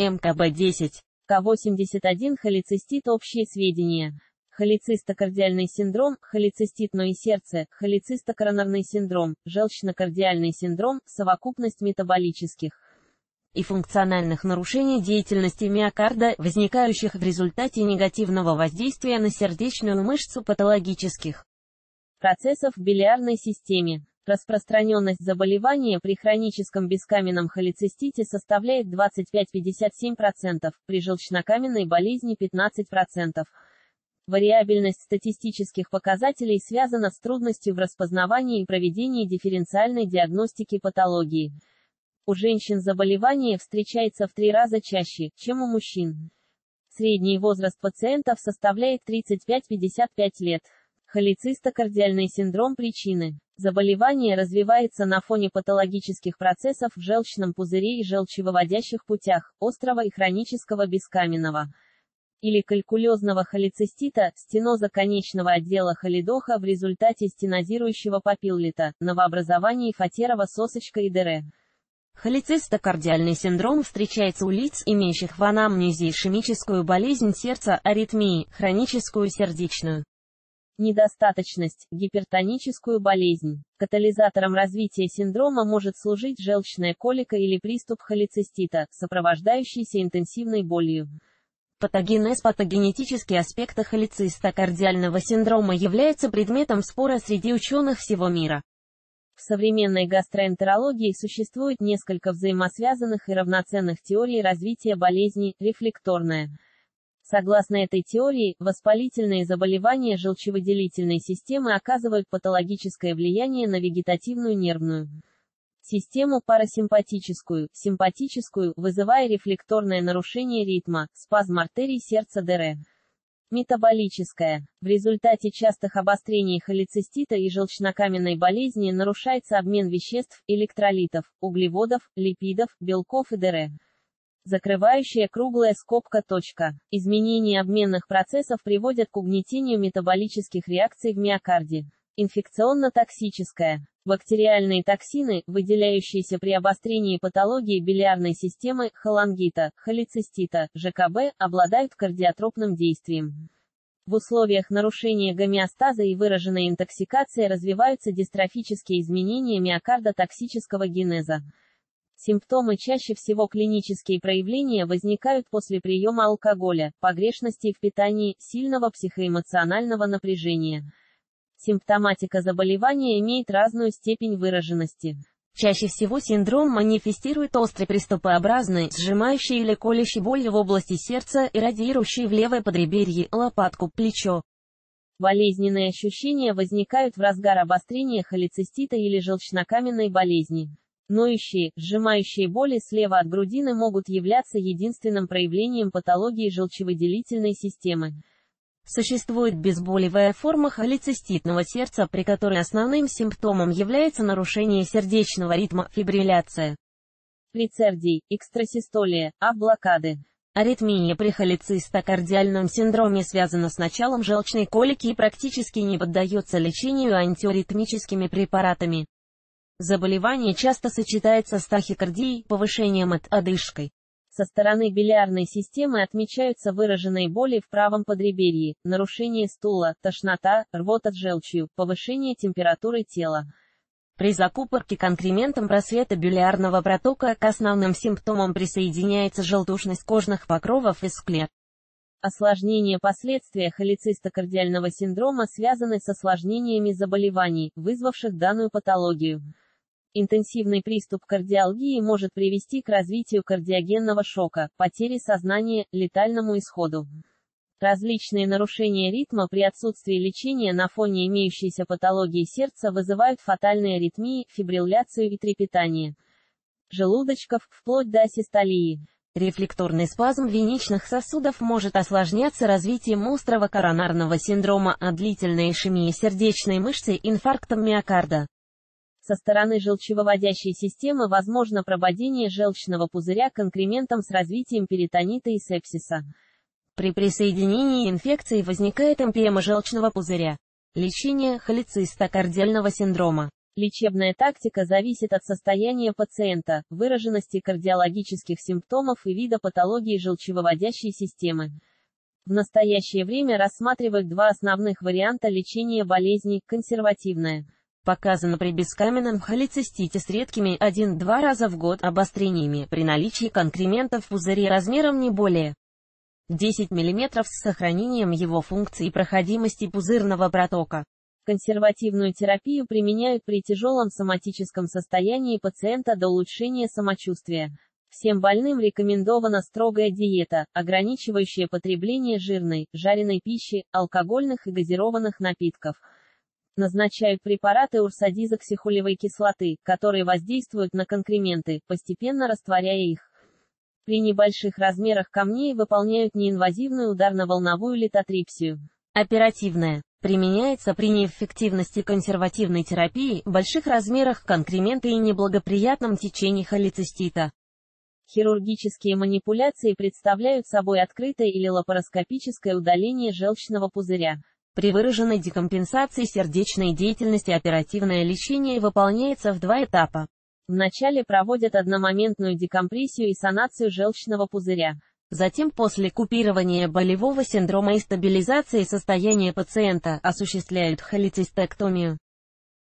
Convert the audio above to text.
МКБ-10, К81 холецистит Общие сведения. Холецистокардиальный синдром, холециститное сердце, холецистокоронарный синдром, желчно-кардиальный синдром, совокупность метаболических и функциональных нарушений деятельности миокарда, возникающих в результате негативного воздействия на сердечную мышцу патологических процессов в билиарной системе. Распространенность заболевания при хроническом бескаменном холецистите составляет 25-57%, при желчнокаменной болезни 15%. Вариабельность статистических показателей связана с трудностью в распознавании и проведении дифференциальной диагностики патологии. У женщин заболевание встречается в три раза чаще, чем у мужчин. Средний возраст пациентов составляет 35-55 лет. Холецистокардиальный синдром причины. Заболевание развивается на фоне патологических процессов в желчном пузыре и желчевыводящих путях, острого и хронического бескаменного или калькулезного холецистита, стеноза конечного отдела холидоха в результате стенозирующего папиллита, новообразований фатерова сосочка и ДР. Холецистокардиальный синдром встречается у лиц, имеющих в анамнезе ишемическую болезнь сердца, аритмии, хроническую сердечную недостаточность, гипертоническую болезнь. Катализатором развития синдрома может служить желчная колика или приступ холецистита, сопровождающийся интенсивной болью. Патогенез Патогенетический аспект холецистокардиального синдрома является предметом спора среди ученых всего мира. В современной гастроэнтерологии существует несколько взаимосвязанных и равноценных теорий развития болезни, рефлекторная. Согласно этой теории, воспалительные заболевания желчевыделительной системы оказывают патологическое влияние на вегетативную нервную систему парасимпатическую, симпатическую, вызывая рефлекторное нарушение ритма, спазм артерий сердца ДР. Метаболическая. В результате частых обострений холецистита и желчнокаменной болезни нарушается обмен веществ, электролитов, углеводов, липидов, белков и ДР. Закрывающая круглая скобка точка. Изменения обменных процессов приводят к угнетению метаболических реакций в миокарде. Инфекционно-токсическая. Бактериальные токсины, выделяющиеся при обострении патологии билиарной системы, холангита, холецистита, ЖКБ, обладают кардиотропным действием. В условиях нарушения гомеостаза и выраженной интоксикации развиваются дистрофические изменения миокарда токсического генеза. Симптомы чаще всего клинические проявления возникают после приема алкоголя, погрешностей в питании, сильного психоэмоционального напряжения. Симптоматика заболевания имеет разную степень выраженности. Чаще всего синдром манифестирует острый приступообразный, сжимающий или колющий боль в области сердца и радиирующий в левое подреберье, лопатку, плечо. Болезненные ощущения возникают в разгар обострения холецистита или желчнокаменной болезни. Ноющие, сжимающие боли слева от грудины могут являться единственным проявлением патологии желчевыделительной системы. Существует безболевая форма холециститного сердца, при которой основным симптомом является нарушение сердечного ритма, фибрилляция. Прицердий, экстрасистолия, авблокады. Аритмия при холецистокардиальном синдроме связана с началом желчной колики и практически не поддается лечению антиаритмическими препаратами. Заболевание часто сочетается с тахикардией, повышением от одышкой. Со стороны билиарной системы отмечаются выраженные боли в правом подреберье, нарушение стула, тошнота, рвота с желчью, повышение температуры тела. При закупорке конкрементом просвета билиарного протока к основным симптомам присоединяется желтушность кожных покровов и склер. Осложнения последствия холецистокардиального синдрома связаны с осложнениями заболеваний, вызвавших данную патологию. Интенсивный приступ кардиалгии может привести к развитию кардиогенного шока, потере сознания, летальному исходу. Различные нарушения ритма при отсутствии лечения на фоне имеющейся патологии сердца вызывают фатальные аритмии, фибрилляцию и трепетание желудочков, вплоть до асистолии. Рефлекторный спазм венечных сосудов может осложняться развитием острого коронарного синдрома, а длительная ишемия сердечной мышцы – инфарктом миокарда. Со стороны желчевыводящей системы возможно прободение желчного пузыря к инкрементам с развитием перитонита и сепсиса. При присоединении инфекции возникает эмпиема желчного пузыря. Лечение холецистокардиального синдрома. Лечебная тактика зависит от состояния пациента, выраженности кардиологических симптомов и вида патологии желчевыводящей системы. В настоящее время рассматривают два основных варианта лечения болезни – консервативная. Показано при бескаменном холецистите с редкими 1-2 раза в год обострениями при наличии конкремента в пузыре размером не более 10 мм с сохранением его функции и проходимости пузырного протока. Консервативную терапию применяют при тяжелом соматическом состоянии пациента до улучшения самочувствия. Всем больным рекомендована строгая диета, ограничивающая потребление жирной, жареной пищи, алкогольных и газированных напитков. Назначают препараты урсодизоксихолевой кислоты, которые воздействуют на конкременты, постепенно растворяя их. При небольших размерах камней выполняют неинвазивную ударно-волновую литотрипсию. Оперативная. Применяется при неэффективности консервативной терапии, больших размерах конкремента и неблагоприятном течении холецистита. Хирургические манипуляции представляют собой открытое или лапароскопическое удаление желчного пузыря. При выраженной декомпенсации сердечной деятельности оперативное лечение выполняется в два этапа. Вначале проводят одномоментную декомпрессию и санацию желчного пузыря. Затем после купирования болевого синдрома и стабилизации состояния пациента осуществляют холецистектомию.